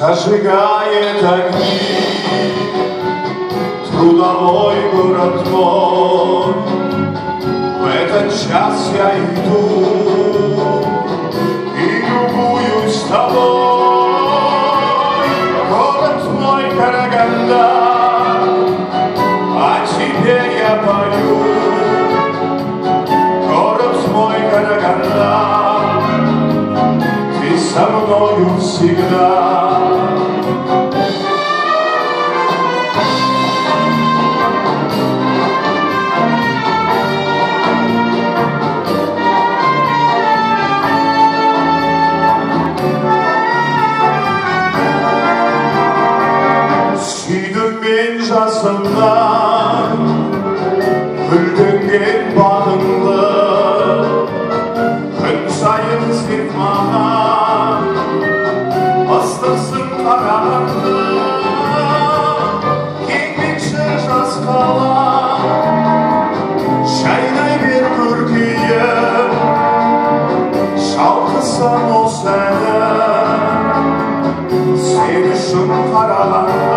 Зажигает огни. Трудовой город мой. В этот час я иду И любуюсь тобой. Город мой Караганда О тебе я пою. Город мой Караганда Ты со мною всегда жасыңнан гүлденген бағыңды күн сайын сен маған ыстықсың қарағанды келмекші жас қала шайнай бер көркейіп шалқыса осы әні сен үшін қарағанды